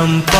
tempat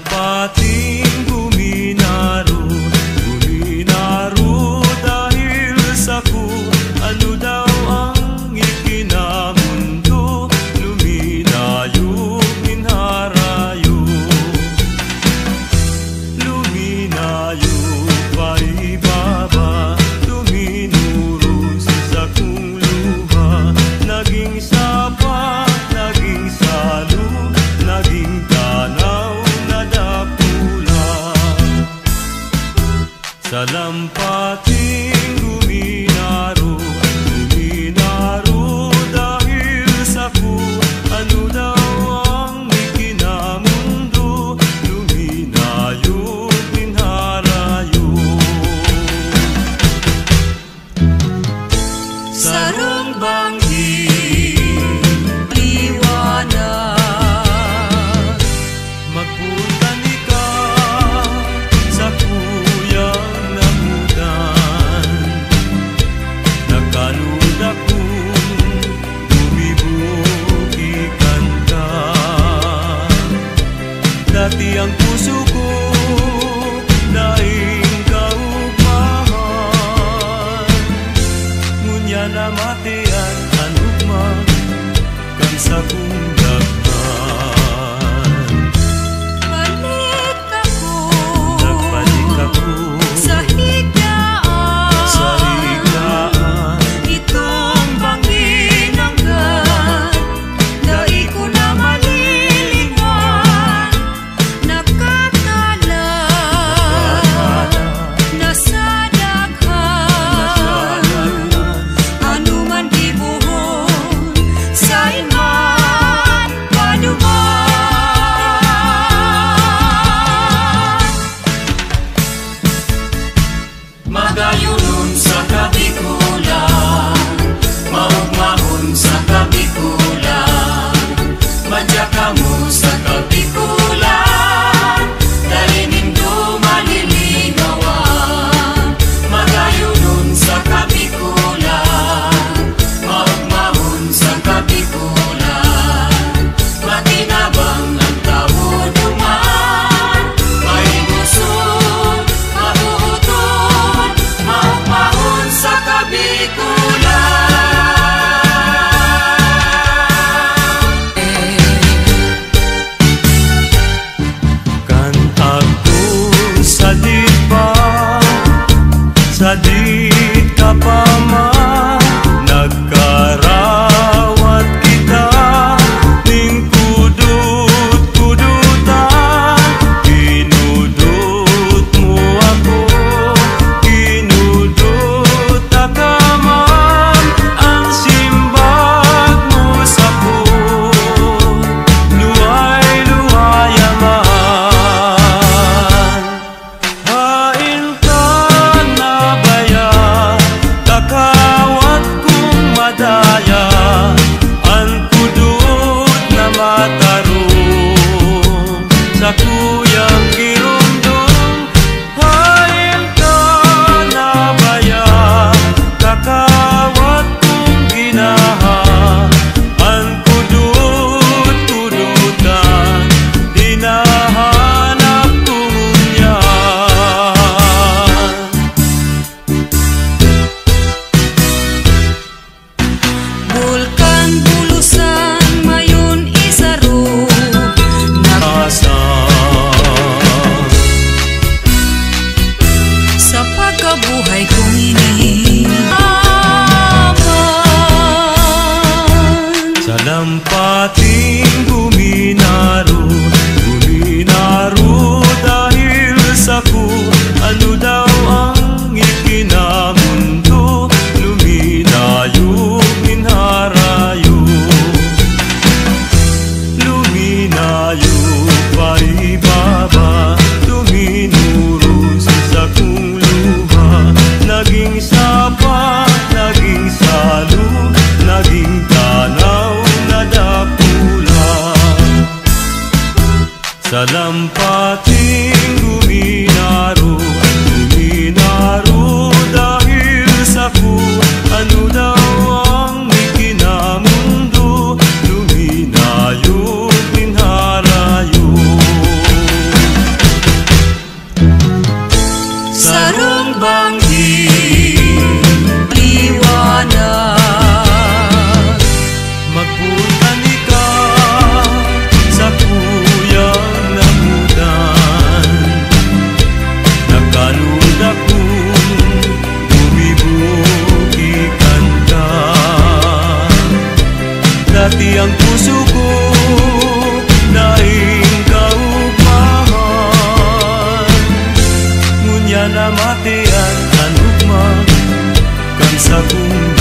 empati ti. sabun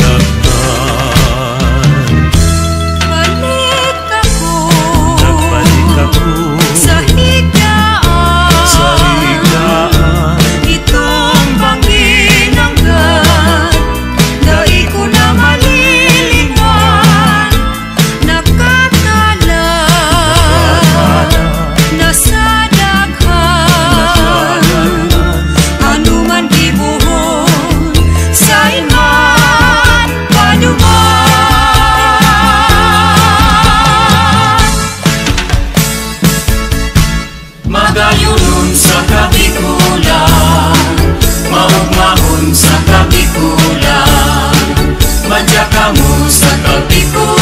kamu sekelpiku